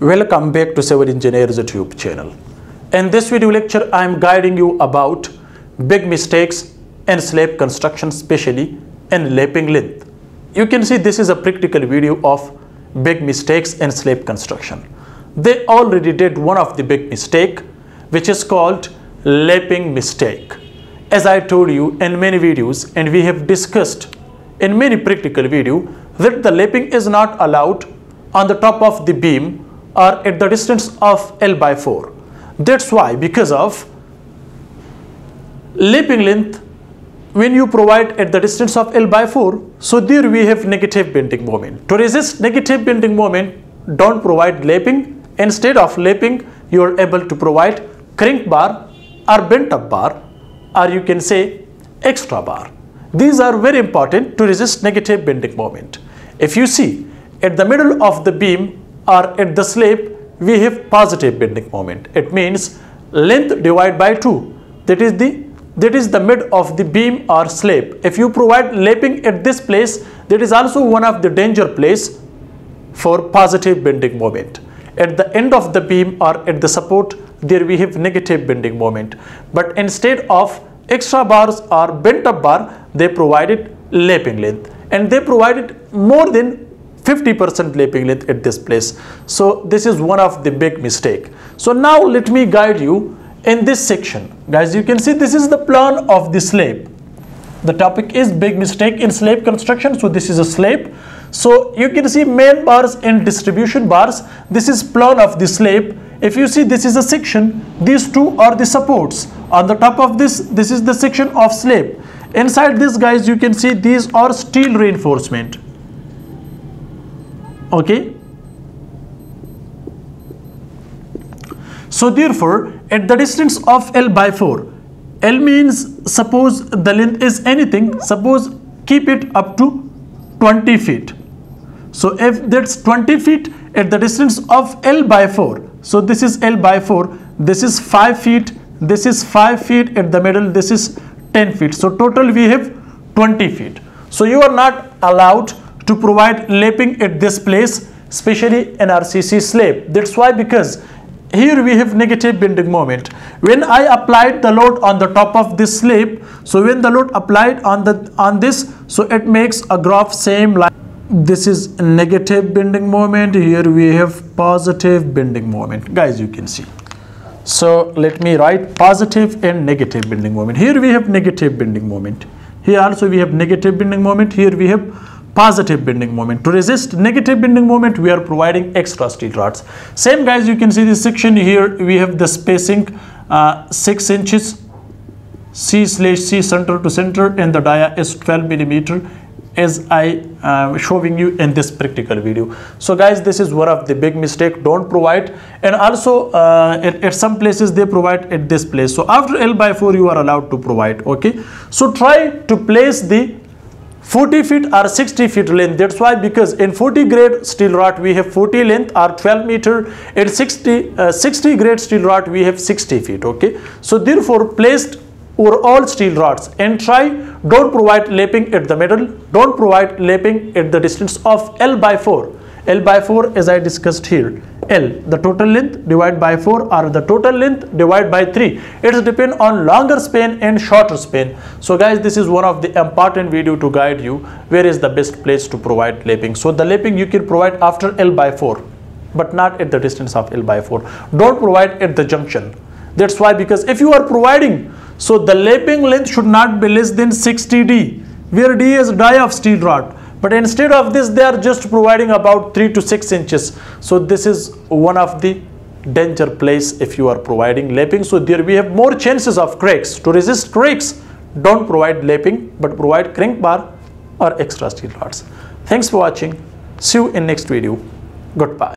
Welcome back to Civil Engineers YouTube channel. In this video lecture, I am guiding you about big mistakes in slab construction, especially in lapping length. You can see this is a practical video of big mistakes in slab construction. They already did one of the big mistake, which is called lapping mistake. As I told you in many videos, and we have discussed in many practical video that the lapping is not allowed on the top of the beam or at the distance of L by 4. That's why because of lapping length when you provide at the distance of L by 4, so there we have negative bending moment. To resist negative bending moment, don't provide lapping. Instead of lapping, you are able to provide crank bar or bent up bar or you can say extra bar. These are very important to resist negative bending moment. If you see at the middle of the beam or at the slab, we have positive bending moment. It means length divided by 2. That is the that is the mid of the beam or slab. If you provide lapping at this place, that is also one of the danger place for positive bending moment. At the end of the beam or at the support, there we have negative bending moment. But instead of extra bars or bent up bar, they provided lapping length and they provided more than 50% lapping length at this place. So this is one of the big mistake. So now let me guide you in this section. Guys, you can see this is the plan of the slab. The topic is big mistake in slab construction. So this is a slab. So you can see main bars and distribution bars. This is plan of the slab. If you see this is a section, these two are the supports. On the top of this, this is the section of slab inside this guys you can see these are steel reinforcement okay? So therefore at the distance of L by 4 L means suppose the length is anything suppose keep it up to 20 feet. So if that's 20 feet at the distance of L by 4 so this is L by 4 this is 5 feet this is 5 feet at the middle this is 10 feet. So total we have 20 feet. So you are not allowed to provide lapping at this place especially in RCC slab that's why because here we have negative bending moment when I applied the load on the top of this slab so when the load applied on the on this so it makes a graph same like this is negative bending moment here we have positive bending moment guys you can see so let me write positive and negative bending moment. Here we have negative bending moment. Here also we have negative bending moment. Here we have positive bending moment. To resist negative bending moment, we are providing extra steel rods. Same guys, you can see this section here. We have the spacing uh, 6 inches C slash C center to center and the dia is 12 millimeter as I uh, showing you in this practical video. So guys, this is one of the big mistake. Don't provide and also uh, at, at, some places they provide at this place. So after L by 4 you are allowed to provide. Okay. So try to place the 40 feet or 60 feet length. That's why because in 40 grade steel rod we have 40 length or 12 meter. At 60 uh, 60 grade steel rod we have 60 feet okay? So therefore placed over all steel rods and try don't provide lapping at the middle. Don't provide lapping at the distance of L by 4 L by 4 as I discussed here L the total length divided by 4 or the total length divided by 3 it depend on longer span and shorter span. So guys this is one of the important video to guide you. Where is the best place to provide lapping so the lapping you can provide after L by 4 but not at the distance of L by 4 don't provide at the junction. That's why because if you are providing so the lapping length should not be less than 60D where D is dia of steel rod. But instead of this they are just providing about 3 to 6 inches. So this is one of the danger place if you are providing lapping. So there we have more chances of cracks. To resist cracks don't provide lapping but provide crank bar or extra steel rods. Thanks for watching. See you in next video. Goodbye.